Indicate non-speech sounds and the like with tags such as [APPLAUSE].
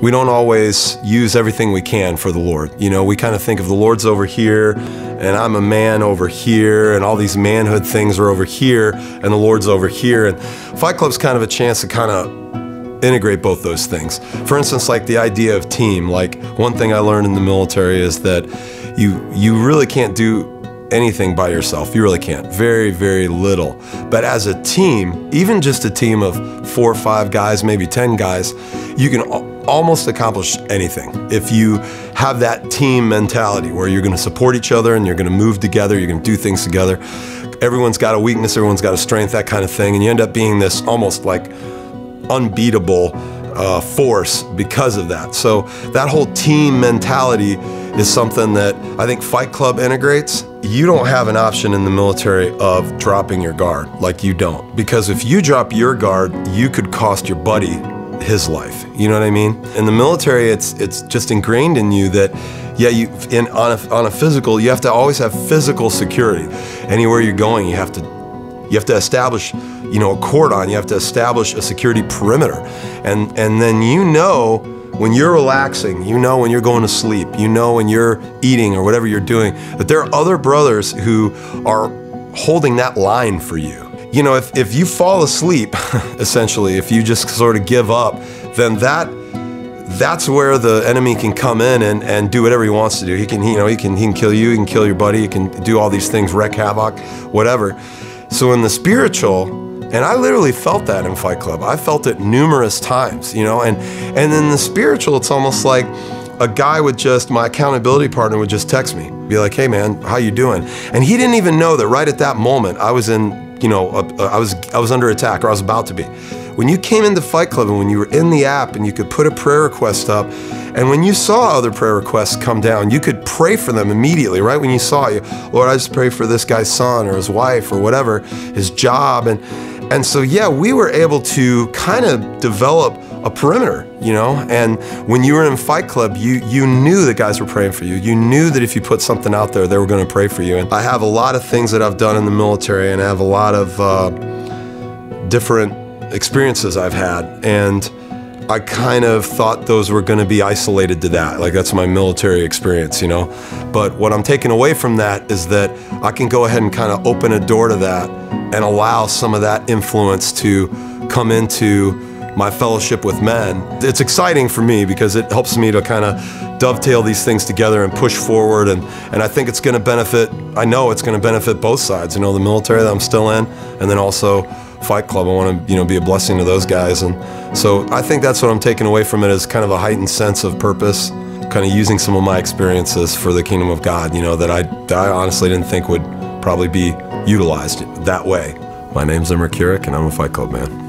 we don't always use everything we can for the Lord. You know, we kind of think of the Lord's over here and I'm a man over here and all these manhood things are over here and the Lord's over here. And Fight Club's kind of a chance to kind of integrate both those things. For instance, like the idea of team. Like one thing I learned in the military is that you you really can't do anything by yourself. You really can't. Very, very little. But as a team, even just a team of four or five guys, maybe 10 guys, you can almost accomplish anything if you have that team mentality where you're going to support each other and you're going to move together, you're going to do things together. Everyone's got a weakness, everyone's got a strength, that kind of thing. And you end up being this almost like unbeatable uh, force because of that. So that whole team mentality is something that I think Fight Club integrates. You don't have an option in the military of dropping your guard, like you don't. Because if you drop your guard, you could cost your buddy his life. You know what I mean? In the military, it's it's just ingrained in you that, yeah, you in on a, on a physical, you have to always have physical security. Anywhere you're going, you have to you have to establish, you know, a cordon. You have to establish a security perimeter, and and then you know when you're relaxing, you know when you're going to sleep, you know when you're eating or whatever you're doing, that there are other brothers who are holding that line for you. You know, if, if you fall asleep, [LAUGHS] essentially, if you just sort of give up, then that that's where the enemy can come in and, and do whatever he wants to do. He can, you know, he can he can kill you, he can kill your buddy, he can do all these things, wreak havoc, whatever. So in the spiritual, and I literally felt that in Fight Club. I felt it numerous times, you know, and and in the spiritual, it's almost like a guy would just my accountability partner would just text me, be like, "Hey man, how you doing?" And he didn't even know that right at that moment I was in, you know, a, a, I was I was under attack or I was about to be. When you came into Fight Club and when you were in the app and you could put a prayer request up, and when you saw other prayer requests come down, you could pray for them immediately, right? When you saw you, Lord, I just pray for this guy's son or his wife or whatever, his job, and and so, yeah, we were able to kind of develop a perimeter, you know. And when you were in Fight Club, you you knew that guys were praying for you. You knew that if you put something out there, they were going to pray for you. And I have a lot of things that I've done in the military, and I have a lot of uh, different experiences I've had, and I kind of thought those were going to be isolated to that. Like that's my military experience, you know. But what I'm taking away from that is that I can go ahead and kind of open a door to that and allow some of that influence to come into my fellowship with men. It's exciting for me because it helps me to kind of dovetail these things together and push forward and, and I think it's going to benefit, I know it's going to benefit both sides, you know, the military that I'm still in and then also Fight Club. I want to, you know, be a blessing to those guys. And so I think that's what I'm taking away from it is kind of a heightened sense of purpose, kind of using some of my experiences for the kingdom of God, you know, that I, that I honestly didn't think would probably be utilized that way. My name's Imrich Kirik, and I'm a Fight Club man.